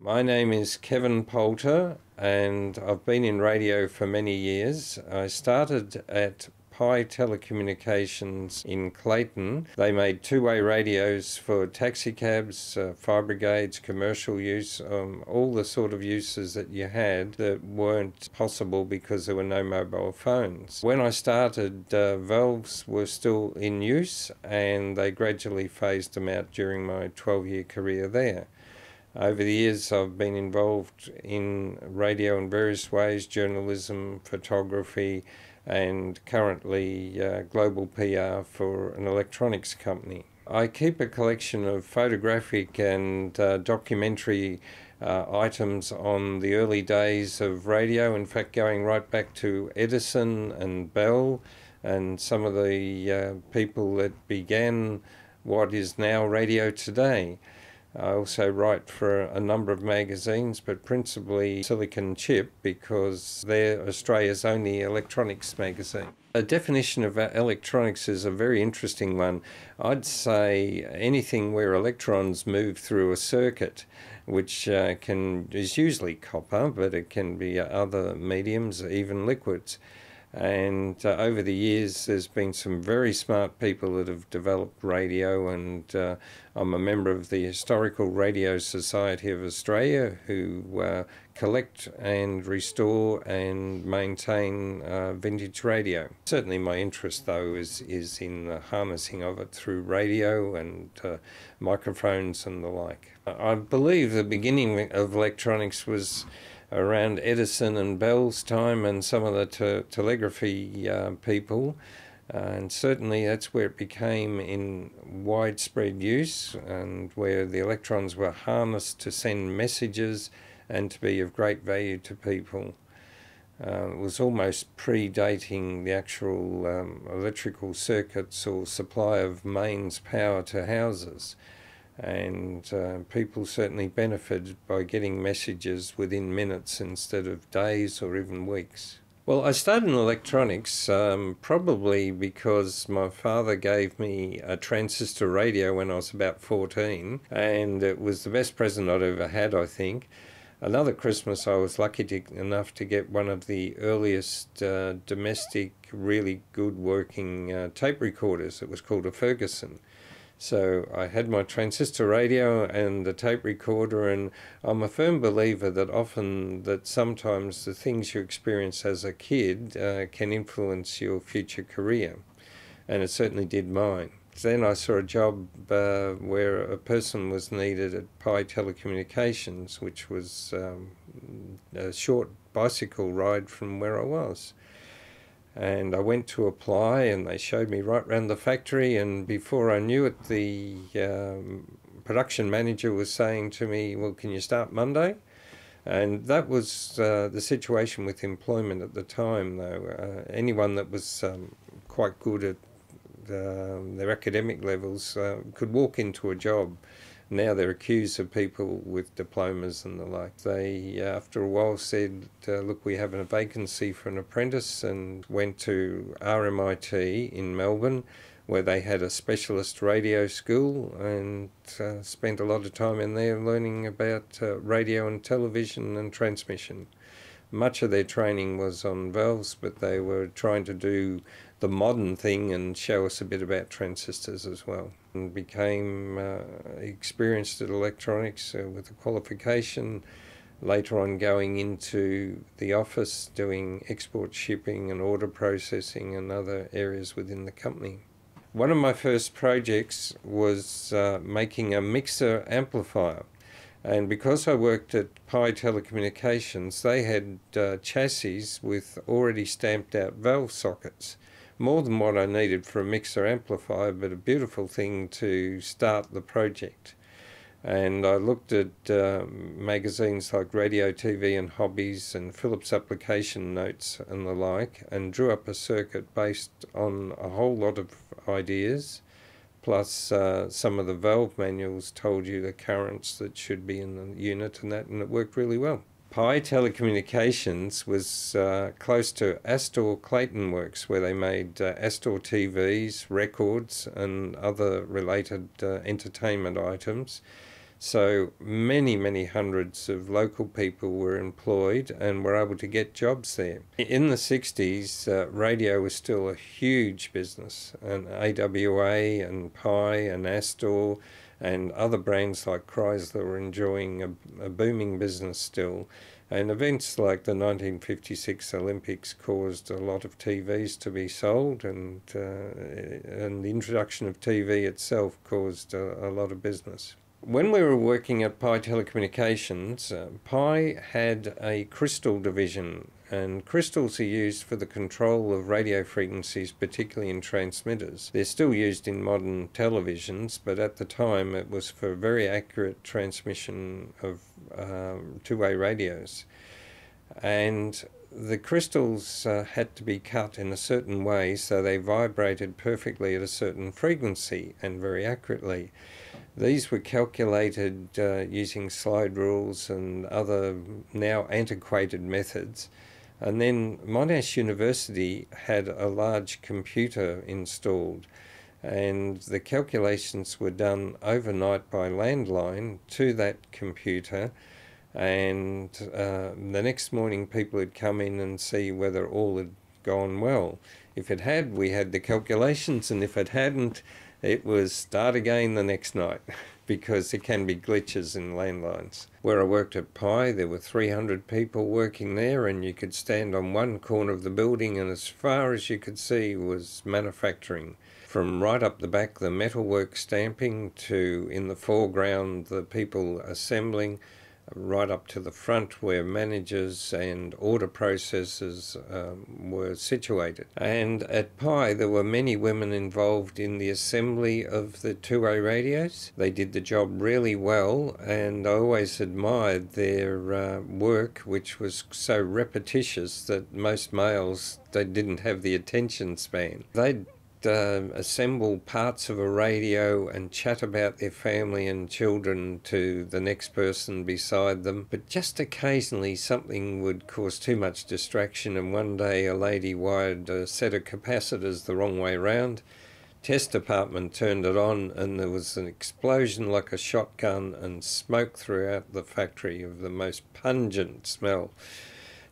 My name is Kevin Poulter, and I've been in radio for many years. I started at Pye Telecommunications in Clayton. They made two way radios for taxi cabs, uh, fire brigades, commercial use, um, all the sort of uses that you had that weren't possible because there were no mobile phones. When I started, uh, valves were still in use and they gradually phased them out during my 12 year career there. Over the years, I've been involved in radio in various ways journalism, photography, and currently uh, global PR for an electronics company. I keep a collection of photographic and uh, documentary uh, items on the early days of radio, in fact, going right back to Edison and Bell and some of the uh, people that began what is now radio today. I also write for a number of magazines, but principally Silicon Chip because they're Australia's only electronics magazine. A definition of electronics is a very interesting one. I'd say anything where electrons move through a circuit, which uh, can is usually copper, but it can be other mediums, even liquids. And uh, over the years, there's been some very smart people that have developed radio, and uh, I'm a member of the Historical Radio Society of Australia, who uh, collect and restore and maintain uh, vintage radio. Certainly, my interest, though, is is in the harnessing of it through radio and uh, microphones and the like. I believe the beginning of electronics was around Edison and Bell's time and some of the te- telegraphy uh, people. Uh, and certainly that's where it became in widespread use and where the electrons were harnessed to send messages and to be of great value to people. Uh, it was almost predating the actual um, electrical circuits or supply of mains power to houses and uh, people certainly benefited by getting messages within minutes instead of days or even weeks. Well, I started in electronics um, probably because my father gave me a transistor radio when I was about 14, and it was the best present I'd ever had, I think. Another Christmas, I was lucky to, enough to get one of the earliest uh, domestic, really good working uh, tape recorders. It was called a Ferguson so I had my transistor radio and the tape recorder, and I'm a firm believer that often that sometimes the things you experience as a kid uh, can influence your future career, and it certainly did mine. Then I saw a job uh, where a person was needed at Pye Telecommunications, which was um, a short bicycle ride from where I was and I went to apply, and they showed me right round the factory. And before I knew it, the um, production manager was saying to me, "Well, can you start Monday?" And that was uh, the situation with employment at the time. Though uh, anyone that was um, quite good at uh, their academic levels uh, could walk into a job now they're accused of people with diplomas and the like. They, uh, after a while, said, uh, Look, we have a vacancy for an apprentice, and went to RMIT in Melbourne, where they had a specialist radio school, and uh, spent a lot of time in there learning about uh, radio and television and transmission. Much of their training was on valves, but they were trying to do the modern thing and show us a bit about transistors as well. And became uh, experienced at electronics uh, with a qualification. Later on, going into the office, doing export shipping and order processing and other areas within the company. One of my first projects was uh, making a mixer amplifier. And because I worked at Pye Telecommunications, they had uh, chassis with already stamped out valve sockets more than what I needed for a mixer amplifier, but a beautiful thing to start the project. And I looked at uh, magazines like Radio, TV, and Hobbies, and Philips Application Notes, and the like, and drew up a circuit based on a whole lot of ideas. Plus, uh, some of the valve manuals told you the currents that should be in the unit, and that, and it worked really well. Pye Telecommunications was uh, close to Astor Clayton Works, where they made uh, Astor TVs, records, and other related uh, entertainment items. So many, many hundreds of local people were employed and were able to get jobs there. In the 60s, uh, radio was still a huge business, and AWA and Pye and Astor and other brands like Kriesler were enjoying a, a booming business still. And events like the 1956 Olympics caused a lot of TVs to be sold, and uh, and the introduction of TV itself caused a, a lot of business. When we were working at Pye Telecommunications, uh, Pye had a crystal division, and crystals are used for the control of radio frequencies, particularly in transmitters. They're still used in modern televisions, but at the time it was for very accurate transmission of um, two way radios. And the crystals uh, had to be cut in a certain way so they vibrated perfectly at a certain frequency and very accurately. These were calculated uh, using slide rules and other now antiquated methods. And then Monash University had a large computer installed, and the calculations were done overnight by landline to that computer. And uh, the next morning, people would come in and see whether all had gone well. If it had, we had the calculations, and if it hadn't, it was start again the next night because there can be glitches in landlines. Where I worked at Pye, there were 300 people working there, and you could stand on one corner of the building, and as far as you could see was manufacturing. From right up the back, the metalwork stamping, to in the foreground, the people assembling right up to the front where managers and order processors um, were situated. And at Pye, there were many women involved in the assembly of the two-way radios. They did the job really well, and I always admired their uh, work, which was so repetitious that most males they didn't have the attention span. They'd uh, assemble parts of a radio and chat about their family and children to the next person beside them. But just occasionally something would cause too much distraction, and one day a lady wired a set of capacitors the wrong way round. Test department turned it on, and there was an explosion like a shotgun and smoke throughout the factory of the most pungent smell.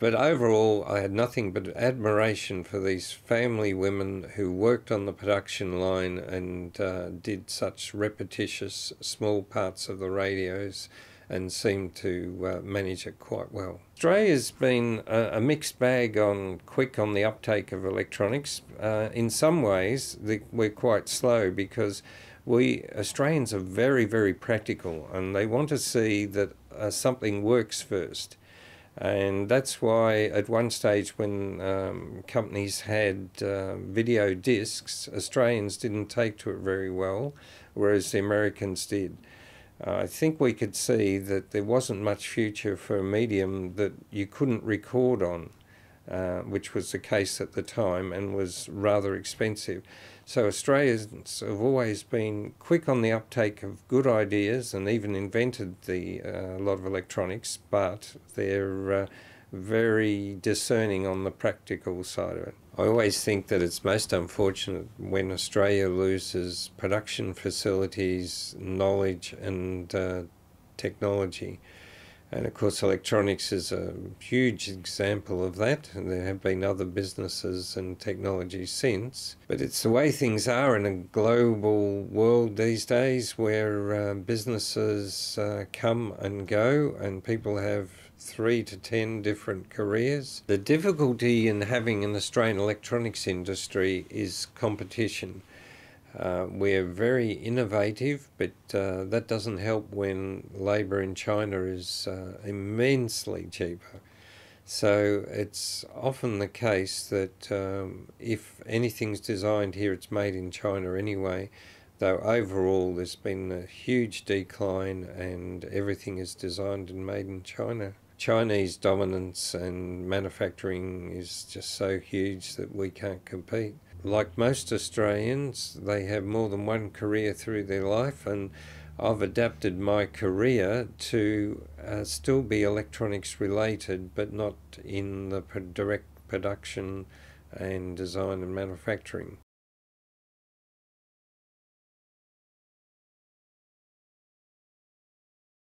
But overall, I had nothing but admiration for these family women who worked on the production line and uh, did such repetitious small parts of the radios and seemed to uh, manage it quite well. Australia's been a, a, mixed bag on quick on the uptake of electronics. Uh, in some ways, the, we're quite slow because we Australians are very, very practical and they want to see that uh, something works first. And that's why, at one stage, when um, companies had uh, video discs, Australians didn't take to it very well, whereas the Americans did. Uh, I think we could see that there wasn't much future for a medium that you couldn't record on, uh, which was the case at the time and was rather expensive. So Australians have always been quick on the uptake of good ideas and even invented the uh, a lot of electronics, but they're uh, very discerning on the practical side of it. I always think that it's most unfortunate when Australia loses production facilities, knowledge, and uh, technology. And of course, electronics is a huge example of that. And there have been other businesses and technologies since. But it's the way things are in a global world these days where uh, businesses uh, come and go and people have three to ten different careers. The difficulty in having an Australian electronics industry is competition. Uh, we're very innovative, but uh, that doesn't help when labour in China is uh, immensely cheaper. So it's often the case that um, if anything's designed here, it's made in China anyway. Though overall, there's been a huge decline, and everything is designed and made in China. Chinese dominance and manufacturing is just so huge that we can't compete like most Australians, they have more than one career through their life, and I've adapted my career to uh, still be electronics related, but not in the direct production and design and manufacturing.